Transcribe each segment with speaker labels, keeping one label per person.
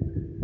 Speaker 1: cô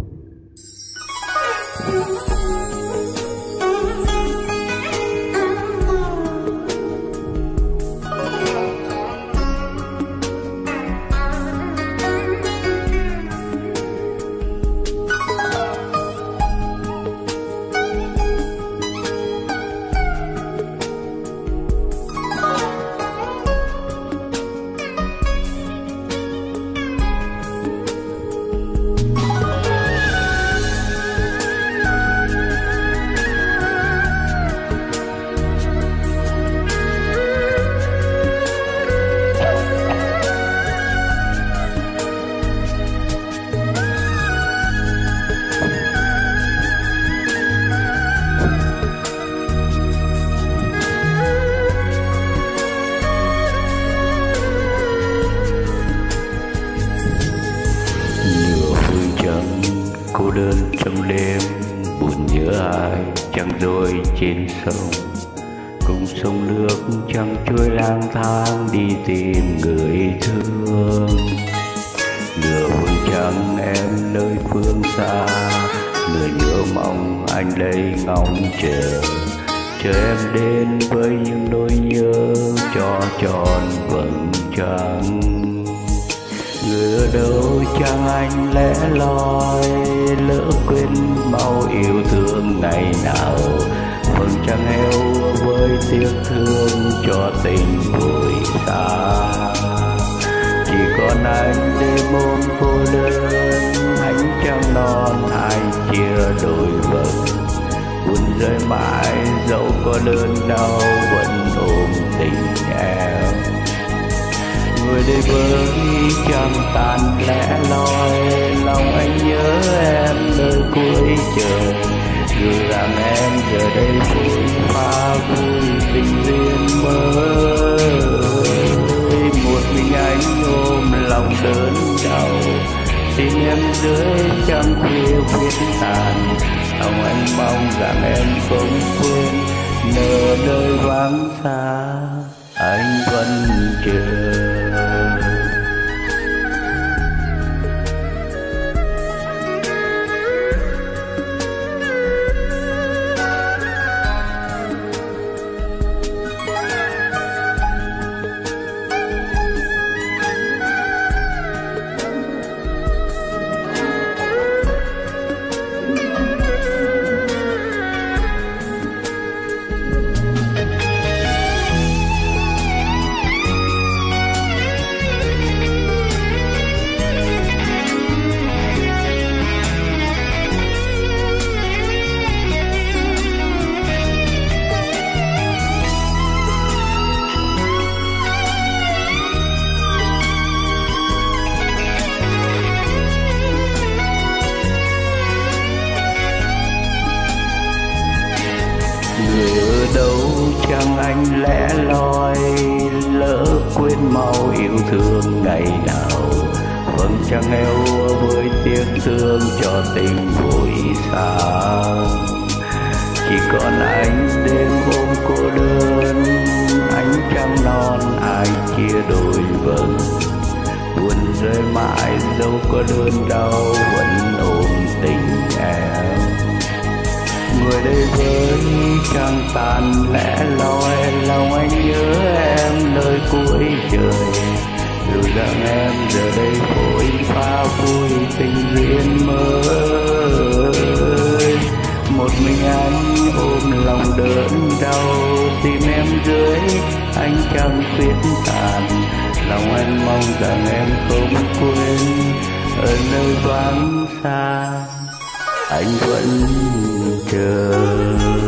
Speaker 1: đơn trong đêm buồn nhớ ai chẳng đôi trên sông. Cùng sông nước chẳng trôi lang thang đi tìm người thương. Nửa phương trăng em nơi phương xa, nửa nhớ mong anh đây ngóng chờ. Chờ em đến với những nỗi nhớ cho tròn vầng trăng ngựa đâu chẳng anh lẽ loi, lỡ quên mau yêu thương ngày nào. Phần trăng heo với tiếc thương cho tình vội xa. Chỉ còn anh đêm ôm cô đơn, ánh trăng non ai chia đôi vầng. Buồn rơi mãi, dẫu có đơn đau vẫn ôm tình em người đây với chẳng tàn lẽ loi. Lòng anh nhớ em nơi cuối trời. Dù rằng em giờ đây vui pha vui tình duyên mới. Một mình anh ôm lòng đớn đau. Xin em dưới trăng khuya viết tàn. Lòng anh mong rằng em không quên. Nở nơi vắng xa, anh vẫn chờ. Chẳng anh lẽ loi, lỡ quên mau yêu thương ngày nào. Vẫn chẳng eo với tiếc thương cho tình vội xa chỉ còn anh đêm ôm cô đơn anh trăng non ai chia đôi vầng. Buồn rơi mãi dẫu có đơn đau, vẫn ôm tình em người đây với trăng tàn lẽ loi lòng anh nhớ em nơi cuối trời dù rằng em giờ đây vội pha vui tình duyên mới. Một mình anh ôm lòng đớn đau, tìm em dưới anh chẳng tuyết tàn. Lòng anh mong rằng em không quên, ở nơi vắng xa anh vẫn chờ.